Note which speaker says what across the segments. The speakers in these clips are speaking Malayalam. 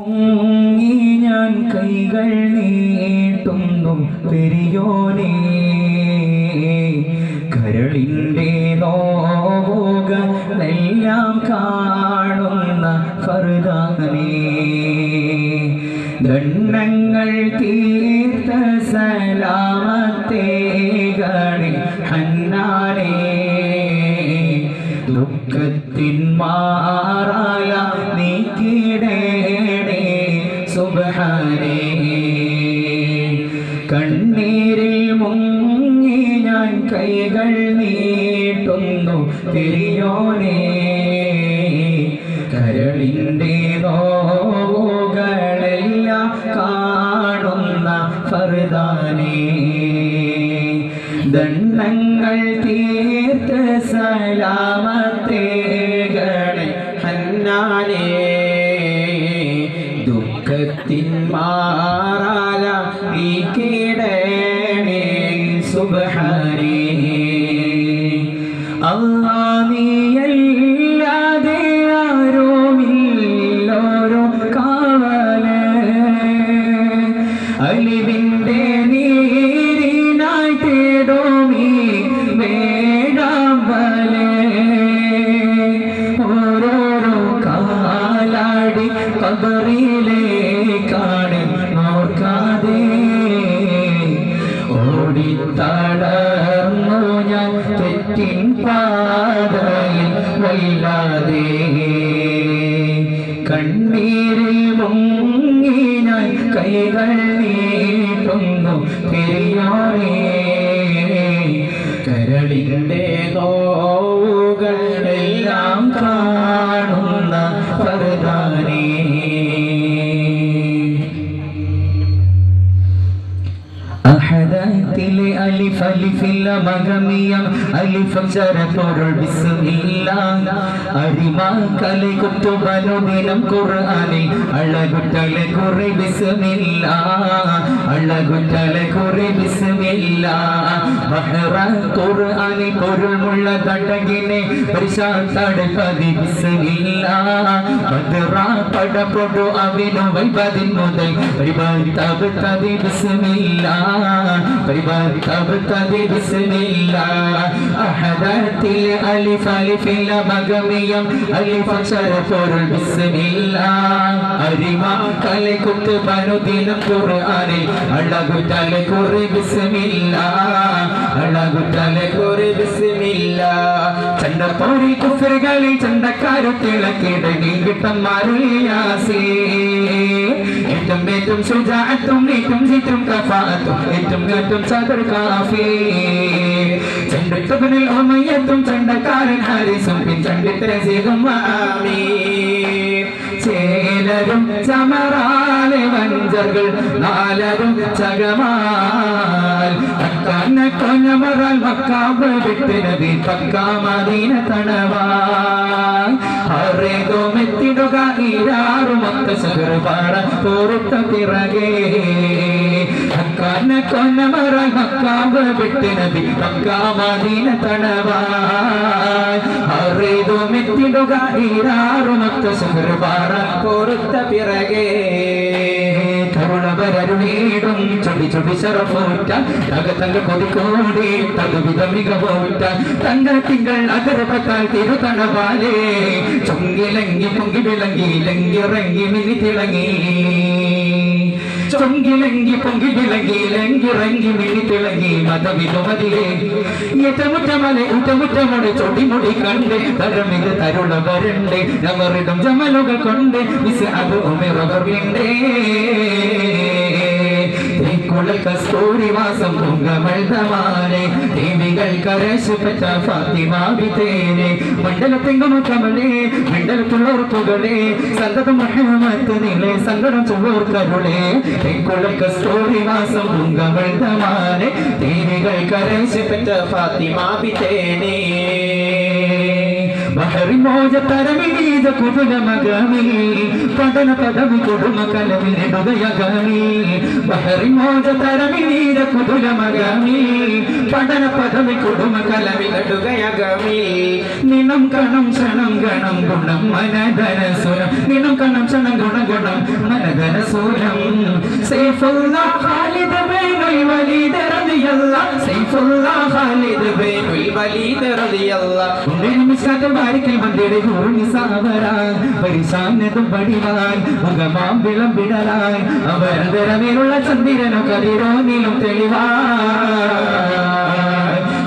Speaker 1: ഞാൻ കൈകൾ നീട്ടുന്നു പെരിയോനേ. കരളിന്റെ നോവുകളെല്ലാം കാണുന്ന ഫർദാനേ ദണ്ണങ്ങൾ തീർത്ത സലാമത്തേകളിൽ ഹന്നാനേ. ദുഃഖത്തിൻ മാറായ നീക്കിടേണേ സുബഹാനേ കണ്ണീരിൽ മുങ്ങി ഞാൻ കൈകൾ നീട്ടുന്നു തിരിയോനേ. കരളിന്റെ നോവുകളെല്ലാം കാണുന്ന ഫർദാനേ. ദണ്ണങ്ങൾ തീർത്ത് സലാമത്തേകളെ ഹന്നാനേ. ദുഃഖത്തിൻ മാറാല നീ കീടണേ സുബഹാനേ. അല്ലാ നീയല്ലാതെ ആരോമില്ലോരോ കാവൽ അലിവിന്റെ കബറിലേക്കാണ് നോക്കാതെ. ഓടിത്തടർന്നു ഞാൻ തെറ്റിൻ പാതയിൽ വൈകാതെ കണ്ണീരിൽ മുങ്ങി ഞാൻ കൈകൾ നീട്ടുന്നു പെരിയാറേ അലിഫ് അലിഫില്ല മകമിയം അലിഫ് അക്ഷരപ്പൊരുൾ ബിസ്മില്ല അരിമ കലൈ കുത്തുബലുദിനം ഖുർആനിൽ. അഴകുറ്റലെ കുറി ബിസ്മില്ല അഴകുറ്റലെ കുറി ബിസ്മില്ല ബഹ്റ ഖുർആനിൽ പൊരുൾമുള്ള തടകിനെ പരിശാന്തടുപ്പതി ബിസ്മില്ല ബദ്റ പടപൊടു അവിനു വൈപതിൻ മുതൽ പരിപാടി ബിസ്മില്ല പരിപാടി ബിസ്മില്ല അഹദത്തിൽ അലിഫ് അലിഫില്ല മകമിയം അലിഫ് അക്ഷര പൊരുൾ ബിസ്മില്ല അരിമ കലെ കുത്ത് പനുദിനം ഖുർആനിൽ അഴകുറ്റലെ കുറി ബിസ്മില്ല അഴകുറ്റലെ കുറി ബിസ്മില്ല ചണ്ടപ്പോരി കുഫറുകളിൽ ചണ്ടക്കാരത്തിളക്കിടങ്ങി കിട്ടന്മാരുള്ളിയാസേ ഏറ്റവും ഏറ്റവും ശുചാത്തും ഏറ്റം ജീറ്റം കഫാത്തും ഏറ്റവും ഏറ്റവും സദർ കാഫി. ചണ്ടത്തുകനിൽ ഓമയത്തും ചണ്ടക്കാരൻ ഹാരിസും പിൻ ചണ്ടിത്തരസികും ആമീ ചേലരും ചമറാലെ വഞ്ചകൾ നാലരും ചകമാൽ. അക്കാന കൊഞ്ഞമറാൽ മക്കാവ് വിട്ട് നബി പക്കാ മദീന ഹറേതോ മെത്തിടുക ഈരാറു മൊത്ത സഗർ പാട പോറുത്ത പിറകെ. അക്കാന കൊന്ന മക്കാബ് വിട്ട് നബി മദീന തണവാൽ ഹറേതോ മെത്തിടുക ഈരാറു മൊത്ത സഗർ പൊറുത്ത പിറകേ കരുണവരരുളീടും ചുടി ചൊടി ശറഫൂറ്റ തക തങ്ക കൊതിക്കോടി തകവിധ മികവൂറ്റ തങ്ക തിങ്കൾ അകരപത്താൽ തിരുതണവാലേ ചൊങ്കിലങ്ങി പൊങ്കി വിളങ്ങി ലങ്കിറങ്ങി മിനി തിളങ്ങി ചൊങ്കിലങ്കി പൊങ്കി വിളങ്ങി ലങ്കിറങ്ങി മിനി തിളങ്ങി മതവിനുമതിയെ ഏറ്റമുറ്റമലെ ഊറ്റമുറ്റമോടെ ചൊടിമുടി കണ്ട് തരമിത് തരുളവരുണ്ട് ഞമറിടും ജമലുകൾ കൊണ്ട് മിസ് അത് ഉമിറവറിണ്ടേ കുളൽ കസ്തൂരി വാസം പൊങ്കമഴ്തമാനെ ദേവികൾ കരശുപറ്റ ഫാത്തിമാവിതേനെ മണ്ഡലത്തെങ്കും കമലേ മണ്ഡലത്തുള്ളവർക്കുകളെ സന്തതം മഹമത്ത് നിലെ സങ്കടം ചൊല്ലോർക്കരുളേ കരുളെ. കസ്തൂരി കസ്തൂരിവാസം പൊങ്കമഴ്തമാനെ ദേവികൾ കരശുപറ്റ ഫാത്തിമ വിതേനെ ബഹറി മോജ തരമിനീജ കുതുല മകമി പഠന പദമി കൊടുമ കലവിൽ ഹൃദയഗമി. ബഹറി മോജ തരമിനീജ കുതുല മകമി പഠന പദമി കൊടുമ കലവിൽ ഹൃദയഗമി. നിനം കണം ക്ഷണം ഗണം ഗുണം മനധന സുരം നിനം കണം ക്ഷണം ഗുണ ഗുണം മനധന സുരം സൈഫുള്ള ഖാലിദ ബൈനുൽ വലീദ റളിയല്ലാഹ് സൈഫുള്ള ഖാലിദ് ബൈനുൽ വലീദ് റളിയല്ലാഹ് ഉണ്ടിന് வாழ்க்கை வந்திடுகோ நிசாவரா பரிசான தும்படிவாய் முகமாம் விளம்பிடலாய் அவர் தரவேறுள்ள சந்திரனும் கதிரோனிலும் தெளிவாய்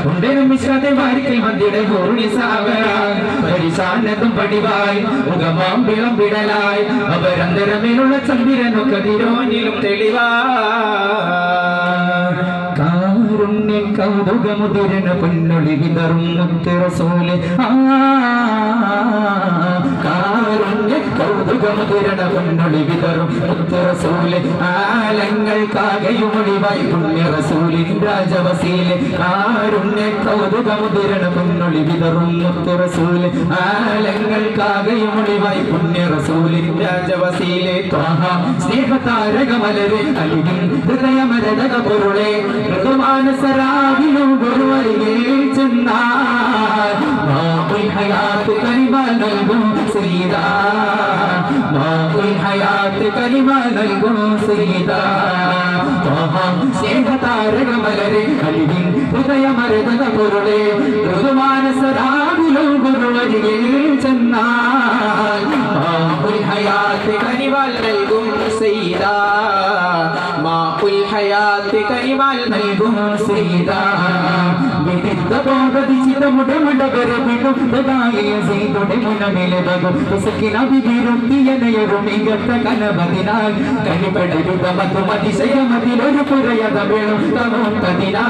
Speaker 1: உண்டெனும் மிஸ்ராத வாழ்க்கை வந்திட கோருணி சாவராய் பரிசானதும் படிவாய் முகமாம் விளம்பிடலாய் அவர் அந்தரமேலுள்ள சந்திரனும் கதிரோனிலும் தெளிவாய் காரும் കാരുണ്യ കൗതുകമുതിരന പൊന്നൊളി വിതറും മുത്തറസോലെ കാരുണ്യ കൗതുകമുതിരന പൊന്നൊളി വിതറും മുത്തറസോലെ ആലങ്ങൾക്കാകെയുമൊളിവായി പുണ്യറസൂലിൻ രാജവസീലെ. കാരുണ്യ കൗതുകമുതിരണ പൊന്നൊളി വിതറും മുത്തറസൂലെ ആലങ്ങൾക്കാകെയുമൊളിവായി പുണ്യറസൂലിൻ രാജവസീലെ. ത്വാഹ സ്നേഹതാരകമലരെ അലിവിൻ ഹൃദയമരതക പൊരുളെ. ராவிலும் ஒருவரையில் சொன்னார் மாவுல் ஹயாத்து கரிமா நல்கும் செய்தா மாவுல் ஹயாத்து கரிமா நல்கும் செய்தா சேகதாரக மலரே அழிவின் உதய மருதன பொருளே பொதுமான சராவிலும் குருளே സീത വിദിത്ത ബോധദിച്ചിത മുടമുടവരെ വിടും തദായ സീതുടെ മുനമിലെ ബഗു തുസക്കിന വിതിരുത്തിയനയറും ഇങ്ങത്ത കനവതിനാൽ കനിപടരുത മധുമതിശയമതിലൊരു പുരയത വേണം തമോ തതിനാ